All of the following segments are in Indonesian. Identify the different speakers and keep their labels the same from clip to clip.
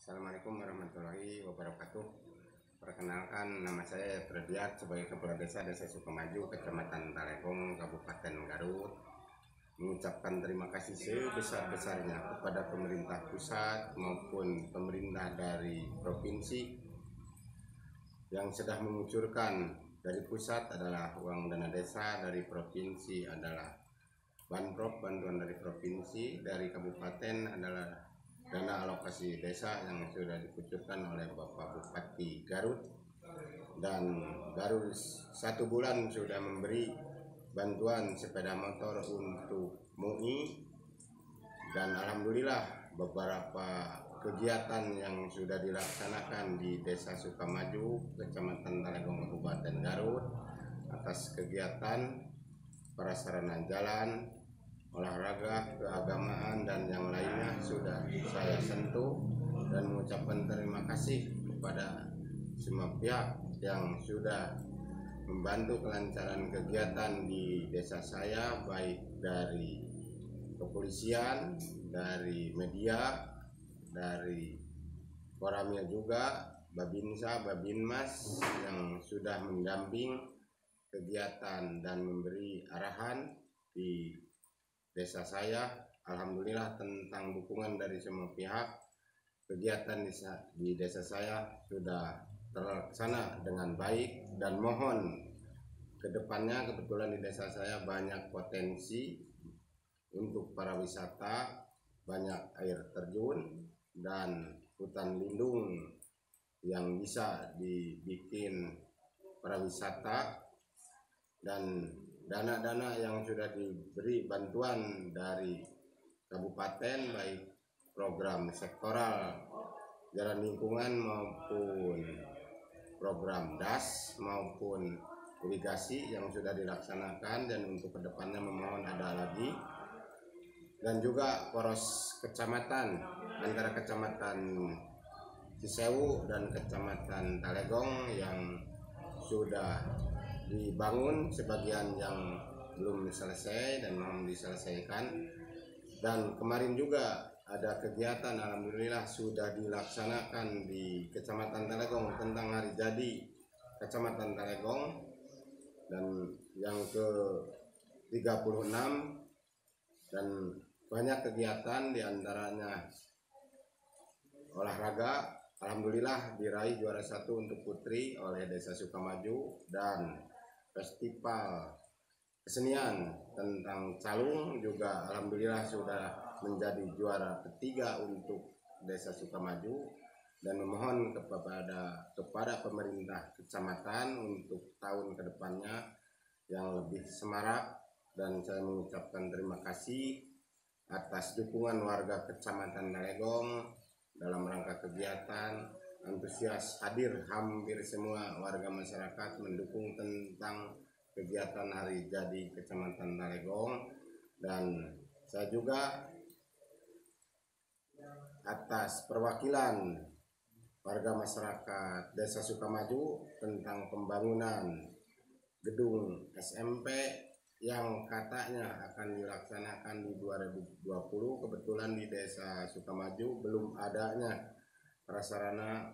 Speaker 1: Assalamualaikum warahmatullahi wabarakatuh. Perkenalkan nama saya Frediat sebagai Kepala Desa Desa Sukamaju, Kecamatan Talegong, Kabupaten Garut. Mengucapkan terima kasih sebesar-besarnya kepada pemerintah pusat maupun pemerintah dari provinsi yang sudah mengucurkan dari pusat adalah uang dana desa, dari provinsi adalah banprop bantuan dari provinsi, dari kabupaten adalah dana alokasi desa yang sudah dikucurkan oleh Bapak Bupati Garut. Dan baru satu bulan sudah memberi bantuan sepeda motor untuk MUI. Dan alhamdulillah beberapa kegiatan yang sudah dilaksanakan di Desa Sukamaju, Kecamatan Talegong, Kabupaten Garut atas kegiatan prasarana jalan, olahraga, keagamaan dan yang lainnya sudah saya sentuh dan mengucapkan terima kasih kepada semua pihak yang sudah membantu kelancaran kegiatan di desa saya baik dari kepolisian, dari media, dari Koramil juga, Babinsa, Babinmas yang sudah mendamping kegiatan dan memberi arahan di desa saya. Alhamdulillah tentang dukungan dari semua pihak kegiatan di desa saya sudah terlaksana dengan baik dan mohon ke depannya kebetulan di desa saya banyak potensi untuk para wisata banyak air terjun dan hutan lindung yang bisa dibikin para wisata dan dana-dana yang sudah diberi bantuan dari kabupaten baik program sektoral jalan lingkungan maupun program DAS maupun irigasi yang sudah dilaksanakan dan untuk ke depannya memohon ada lagi. Dan juga poros kecamatan antara kecamatan Cisewu dan kecamatan Talegong yang sudah dibangun sebagian yang belum selesai dan mau diselesaikan. Dan kemarin juga ada kegiatan alhamdulillah sudah dilaksanakan di Kecamatan Talegong tentang hari jadi Kecamatan Talegong dan yang ke 36 dan banyak kegiatan di antaranya olahraga. Alhamdulillah diraih juara satu untuk putri oleh Desa Sukamaju dan festival kesenian tentang calung juga Alhamdulillah sudah menjadi juara ketiga untuk Desa Sukamaju. Dan memohon kepada kepada pemerintah kecamatan untuk tahun ke depannya yang lebih semarak. Dan saya mengucapkan terima kasih atas dukungan warga kecamatan Nalegong dalam rangka kegiatan antusias hadir hampir semua warga masyarakat mendukung tentang kegiatan hari jadi kecamatan Nalegong. Dan saya juga atas perwakilan warga masyarakat Desa Sukamaju tentang pembangunan gedung SMP yang katanya akan dilaksanakan di 2020 kebetulan di Desa Sukamaju belum adanya prasarana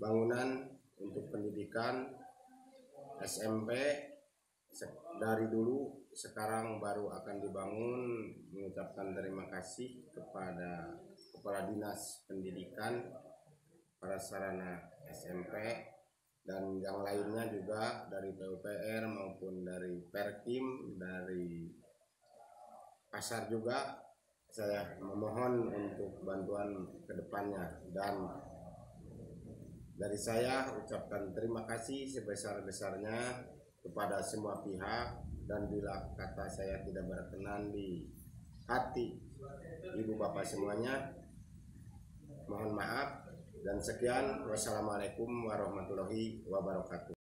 Speaker 1: bangunan untuk pendidikan SMP dari dulu sekarang baru akan dibangun. Mengucapkan terima kasih kepada Kepala Dinas Pendidikan para sarana SMP dan yang lainnya juga dari PUPR maupun dari Perkim dari pasar juga saya memohon untuk bantuan ke depannya dan dari saya ucapkan terima kasih sebesar-besarnya kepada semua pihak. Dan bila kata saya tidak berkenan di hati ibu bapak semuanya mohon maaf. Dan sekian, wassalamualaikum warahmatullahi wabarakatuh.